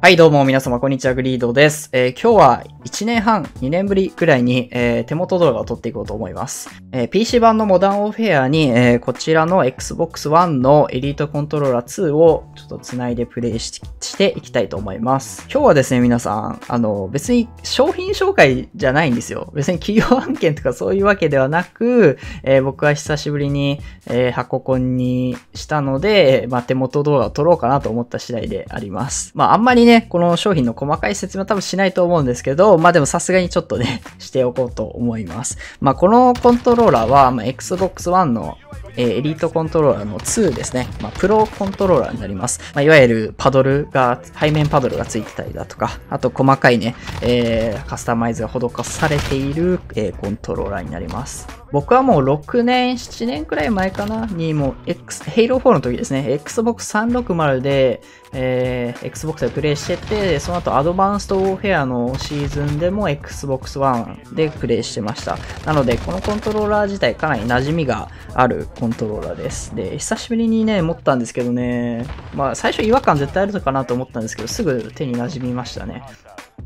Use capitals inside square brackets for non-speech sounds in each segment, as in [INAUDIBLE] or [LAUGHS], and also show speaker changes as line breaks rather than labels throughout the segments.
はい、どうも皆様、こんにちは、グリードです。えー今日は1年半、2年ぶりくらいに、えー手元動画を撮っていこうと思います。えー PC 版のモダンオフェアに、えこちらの Xbox One のエリートコントローラー2をちょっと繋いでプレイしていきたいと思います。今日はですね、皆さん、あの、別に商品紹介じゃないんですよ。別に [LAUGHS] 企業案件とかそういうわけではなく、え僕は久しぶりに、え箱コンにしたので、まあ、手元動画を撮ろうかなと思った次第であります。まあ、あんまりね、ねこの商品の細かい説明は多分しないと思うんですけど、まあでもさすがにちょっとね、[LAUGHS] しておこうと思います。まあ、このコントローラーは、まあ、Xbox One のえーエリートコントローラーの2ですね。まあ、プロコントローラーになります。まあ、いわゆるパドルが、背面パドルがついてたりだとか、あと細かいね、えーカスタマイズが施されている、えーコントローラーになります。僕はもう6年、7年くらい前かな？にもう X、Halo 4の時ですね、Xbox 360で、えー Xbox でプレイしてて、その後アドバンストウォーフェアのシーズンでも Xbox One でプレイしてました。なので、このコントローラー自体かなり馴染みがあるコントローラーです。で、久しぶりにね、持ったんですけどね、まあ最初違和感絶対あるのかなと思ったんですけど、すぐ手に馴染みましたね。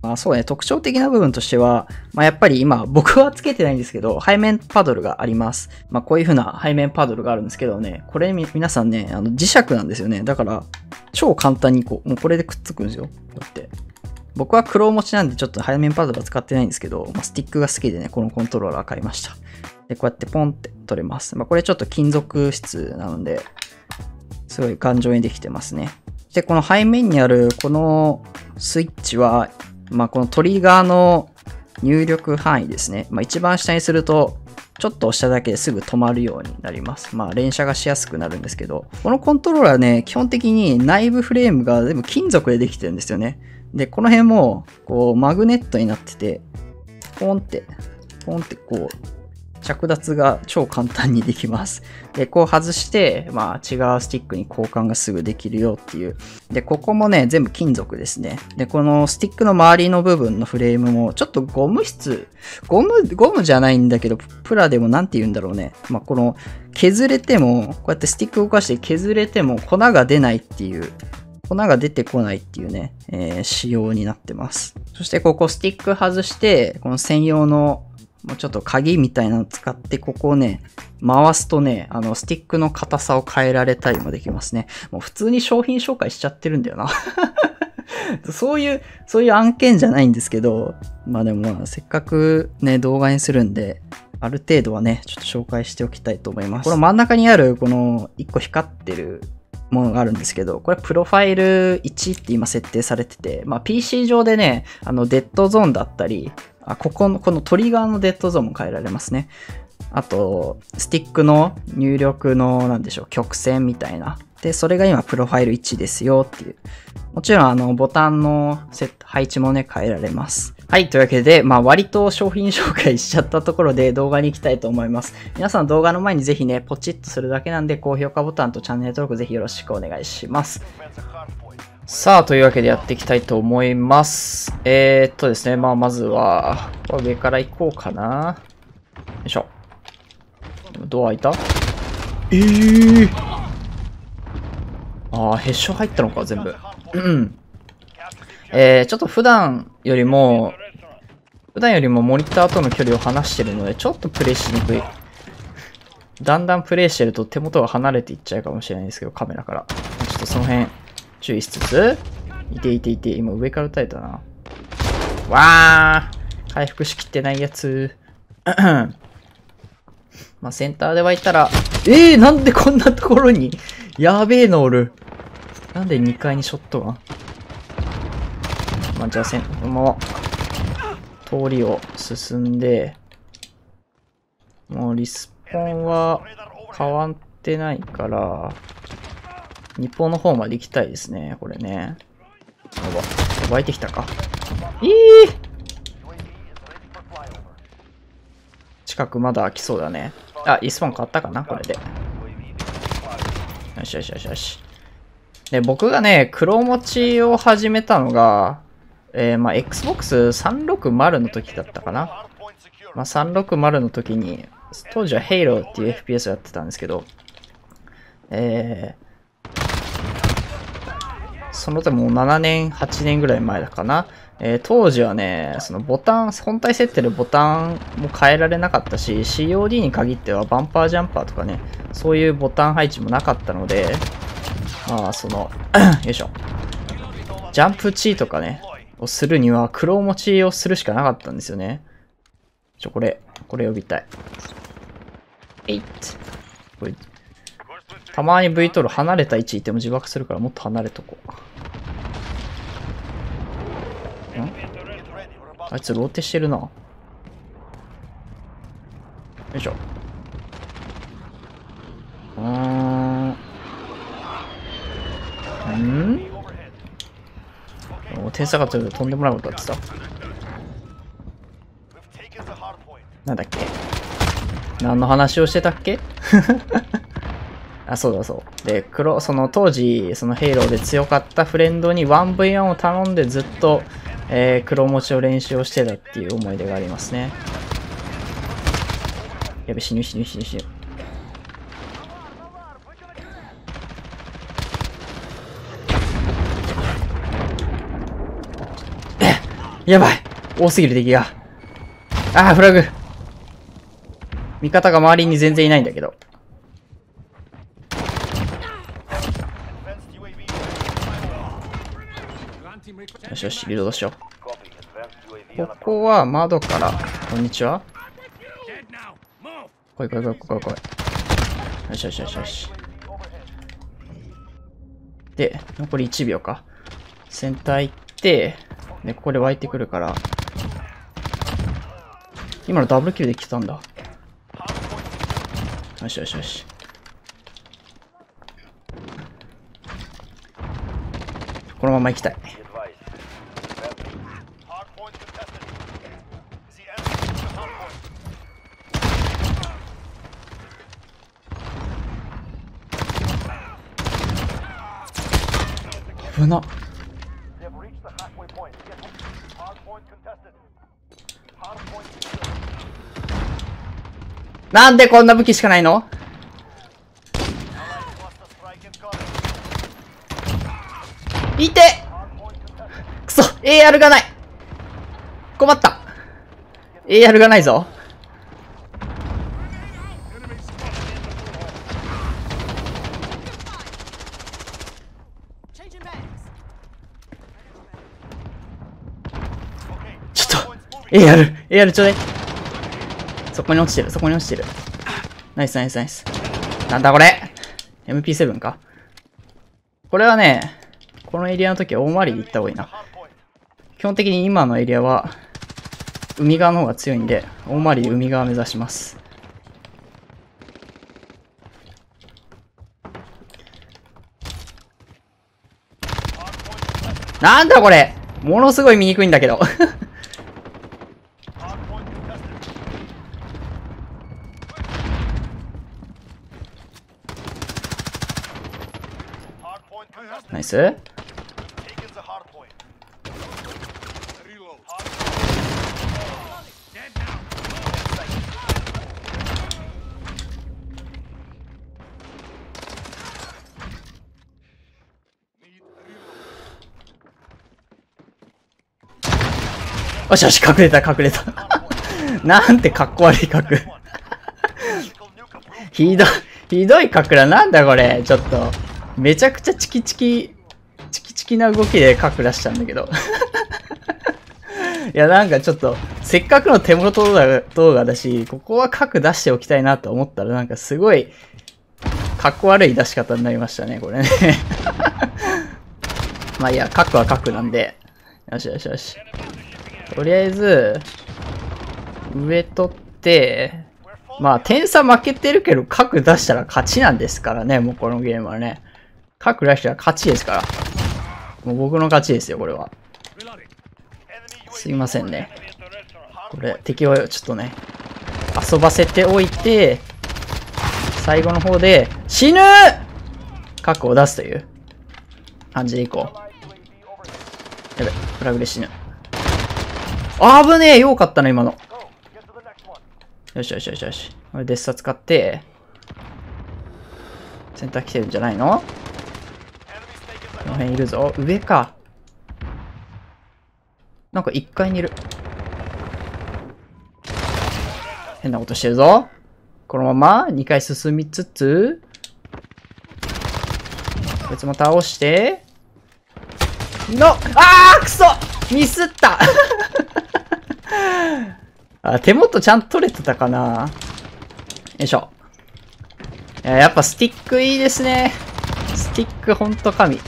まあそうね、特徴的な部分としては、まあやっぱり今、僕はつけてないんですけど、背面パドルがあります。まあこういう風な背面パドルがあるんですけどね、これ皆さんね、あの磁石なんですよね。だから、超簡単にこう、もうこれでくっつくんですよ。だって。僕は黒持ちなんでちょっと背面パドルは使ってないんですけど、まあ、スティックが好きでね、このコントローラー買いました。で、こうやってポンって取れます。まあこれちょっと金属質なので、すごい頑丈にできてますね。で、この背面にあるこのスイッチは、まあ、このトリガーの入力範囲ですね。まあ、一番下にすると、ちょっと押しただけですぐ止まるようになります。まあ、連射がしやすくなるんですけど、このコントローラーね、基本的に内部フレームが全部金属でできてるんですよね。で、この辺も、こう、マグネットになってて、ポンって、ポンってこう、着脱が超簡単にできます。で、こう外して、まあ違うスティックに交換がすぐできるよっていう。で、ここもね、全部金属ですね。で、このスティックの周りの部分のフレームも、ちょっとゴム質、ゴム、ゴムじゃないんだけど、プラでもなんて言うんだろうね。まあこの、削れても、こうやってスティック動かして削れても粉が出ないっていう、粉が出てこないっていうね、えー仕様になってます。そしてここスティック外して、この専用のもうちょっと鍵みたいなの使って、ここをね、回すとね、あの、スティックの硬さを変えられたりもできますね。もう普通に商品紹介しちゃってるんだよな。[LAUGHS] そういう、そういう案件じゃないんですけど、まあでもまあ、せっかくね、動画にするんで、ある程度はね、ちょっと紹介しておきたいと思います。この真ん中にある、この、一個光ってるものがあるんですけど、これプロファイル1って今設定されてて、まあ PC 上でね、あのデッドゾーンだったり、あ、ここの、このトリガーのデッドゾーンも変えられますね。あと、スティックの入力の、なんでしょう、曲線みたいな。で、それが今、プロファイル1ですよっていう。もちろん、あの、ボタンの、配置もね、変えられます。はい、というわけで、まあ、割と商品紹介しちゃったところで動画に行きたいと思います。皆さん動画の前にぜひね、ポチッとするだけなんで、高評価ボタンとチャンネル登録ぜひよろしくお願いします。さあ、というわけでやっていきたいと思います。えー、っとですね、まあ、まずは、上から行こうかな。よいしょ。ドア開いた？えー、あー、ヘッション入ったのか、全部。うん。えー、ちょっと普段よりも、普段よりもモニターとの距離を離してるので、ちょっとプレイしにくい。だんだんプレイしてると手元が離れていっちゃうかもしれないですけど、カメラから。ちょっとその辺、注意しつつ、いていていて、今上から撃たれたな。わー回復しきってないやつ。[CLEARS THROAT] まあ、センターで湧いたら、えー、なんでこんなところに、やべえのおる。なんで2階にショットガンまあ、じゃあせん、このまま、通りを進んで、もうリスポンは変わってないから、日本の方まで行きたいですね、これね。やば、湧いてきたか。えー、近くまだ来そうだね。あ、リスポン買ったかなこれで。よしよしよしよし。で、僕がね、黒持ちを始めたのが、えー、まあ、Xbox 360の時だったかな。まあ、360の時に、当時は Halo っていう FPS をやってたんですけど、えー、その時もう7年、8年ぐらい前だかな。えー、当時はね、そのボタン、本体設定でボタンも変えられなかったし、COD に限ってはバンパージャンパーとかね、そういうボタン配置もなかったので、まあ、その、[COUGHS] よいしょ。ジャンプチーとかね、をするには黒持ちをするしかなかったんですよね。ちょ、これ、これ呼びたい。えいっ。これ、たまに V トル離れた位置いても自爆するからもっと離れとこう。あいつローテしてるな。よいしょ。うーん。ん？点差がと飛んでもらうことだってさ。なんだっけ？何の話をしてたっけ？[LAUGHS] あ、そうだそう。で、黒、その当時、そのヘイローで強かったフレンドに 1v1 を頼んでずっと、えー、黒持ちを練習をしてたっていう思い出がありますね。やべ、死ぬ死ぬ死ぬ死ぬ。やばい多すぎる敵が。あー、フラグ味方が周りに全然いないんだけど。よしよし、リロードしよう。ここは窓から、こんにちは。来い来い来い来い来い。よしよしよしよし。で、残り1秒か。センター行って、で、ここで湧いてくるから。今のダブルキルで来たんだ。よしよしよし。このまま行きたい。危な。なんでこんな武器しかないの？いて。くそ !AR がない。困った !AR がないぞ。え、やる。え、やる、ちょうだい。そこに落ちてる、そこに落ちてる。ナイスナイスナイス。なんだこれ ?MP7 かこれはね、このエリアの時は大回りで行った方がいいな。基本的に今のエリアは、海側の方が強いんで、大回り海側目指します。なんだこれものすごい見にくいんだけどナイスよしよし、隠れた、隠れた。[LAUGHS] なんてかっこ悪い角。[LAUGHS] ひどい、ひどい角らなんだこれ、ちょっと。めちゃくちゃチキチキ、チキチキな動きで角出したんだけど。[LAUGHS] いや、なんかちょっと、せっかくの手元動画だし、ここは角出しておきたいなと思ったら、なんかすごい、かっこ悪い出し方になりましたね、これね [LAUGHS] まあいいや、角は角なんで。よしよしよし。とりあえず、上取って、まあ点差負けてるけど角出したら勝ちなんですからね、もうこのゲームはね。各ラッシュは勝ちですから。もう僕の勝ちですよ、これは。すいませんね。これ、敵をちょっとね、遊ばせておいて、最後の方で、死ぬ核を出すという感じでいこう。やべ、フラグで死ぬ。あぶねえよかったな、今の。よしよしよしよし。これデッサ使って、センター来てるんじゃないの？辺いるぞ。上か。なんか1階にいる。変なことしてるぞ。このまま2階進みつつ、こいつも倒して、の、あーくそミスった [LAUGHS] あ、手元ちゃんと取れてたかなよいしょ。いや、やっぱスティックいいですね。スティックほんと神。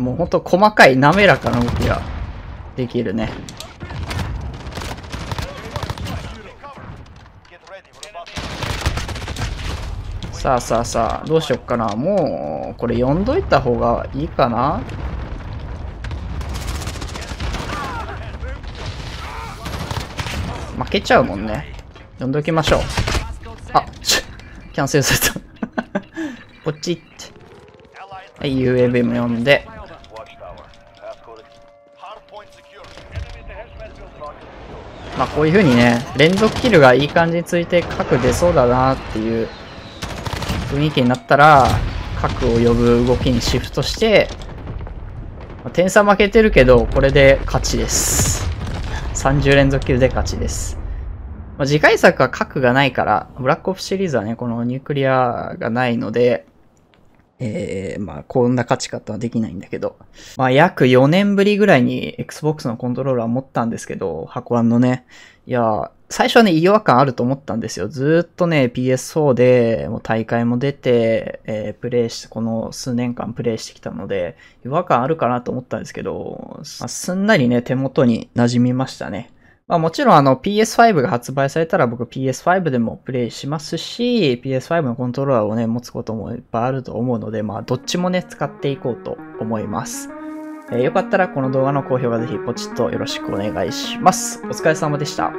もうほんと細かい滑らかな動きができるね。さあさあさあ、どうしよっかな。もう、これ読んどいた方がいいかな負けちゃうもんね。読んどきましょう。あ、ち、キャンセルされた。[LAUGHS] ポチって。はい、UAV も読んで。まあこういう風にね、連続キルがいい感じについて核出そうだなっていう雰囲気になったら、核を呼ぶ動きにシフトして、ま点差負けてるけど、これで勝ちです。30連続キルで勝ちです。まあ、次回作は核がないから、ブラックオフシリーズはね、このニュークリアがないので、えー、まあ、こんな勝ち方はできないんだけど。まあ、約4年ぶりぐらいに Xbox のコントローラー持ったんですけど、箱案のね。いや、最初はね、違和感あると思ったんですよ。ずっとね、PS4 で、もう大会も出て、えー、プレイして、この数年間プレイしてきたので、違和感あるかなと思ったんですけど、まあ、すんなりね、手元に馴染みましたね。まあもちろんあの PS5 が発売されたら僕 PS5 でもプレイしますし、PS5 のコントローラーをね、持つこともいっぱいあると思うので、まあどっちもね、使っていこうと思います。えー、よかったらこの動画の高評価ぜひポチッとよろしくお願いします。お疲れ様でした。